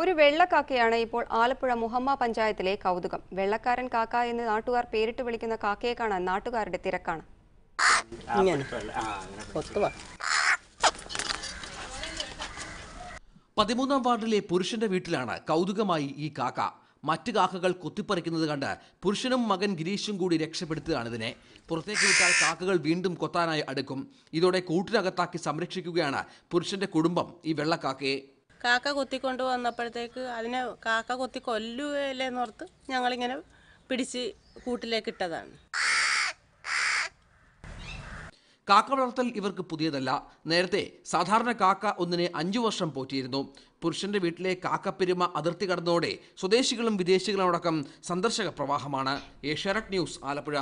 ഒരു വെള്ളക്കാക്കയാണ് ഇപ്പോൾ ആലപ്പുഴ മുഹമ്മ പഞ്ചായത്തിലെ കൗതുകം. വെള്ളക്കാരൻ കാക്ക എന്ന് നാട്ടുകാർ പേരിട്ട് വിളിക്കുന്ന കാക്കയെ കാണാൻ നാട്ടുകാരുടെ തിരക്കാണ്. പതിമൂന്നാം വാർഡിലെ പുരുഷന്റെ വീട്ടിലാണ് കൗതുകമായി ഈ കാക്ക. മറ്റു കാക്കകൾ കൊത്തിപ്പറിക്കുന്നത് കണ്ട് പുരുഷനും മകൻ ഗിരീഷും കൂടി രക്ഷപ്പെടുത്തുകയാണിതിനെ പുറത്തേക്ക് വിട്ടാൽ കാക്കകൾ വീണ്ടും കൊത്താനായി അടുക്കും. ഇതോടെ കൂട്ടിനകത്താക്കി സംരക്ഷിക്കുകയാണ് പുരുഷന്റെ കുടുംബം ഈ വെള്ളക്കാക്കയെ. കാക്ക കൊത്തിക്കൊണ്ട് വന്നപ്പോഴത്തേക്ക് അതിനെ കാക്ക കൊത്തി കൊല്ലുകയല്ലേന്നോർത്ത് ഞങ്ങളിങ്ങനെ പിടിച്ച് കൂട്ടിലേക്ക് ഇട്ടതാണ്. കാക്ക വളർത്തൽ ഇവർക്ക് പുതിയതല്ല. നേരത്തെ സാധാരണ കാക്ക ഒന്നിനെ അഞ്ചു വർഷം പോറ്റിയിരുന്നു. പുരുഷന്റെ വീട്ടിലെ കാക്കപ്പെരുമ അതിർത്തി കടന്നതോടെ സ്വദേശികളും വിദേശികളും അടക്കം സന്ദർശക പ്രവാഹമാണ്. ഏഷ്യാനെറ്റ് ന്യൂസ് ആലപ്പുഴ.